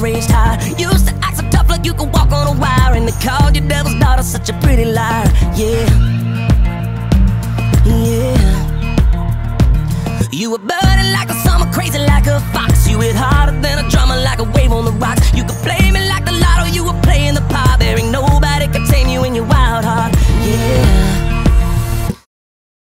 raised high. Used to act so tough like you could walk on a wire. And they called you devil's daughter such a pretty liar. Yeah. Yeah. You were burning like a summer, crazy like a fox. You hit heart.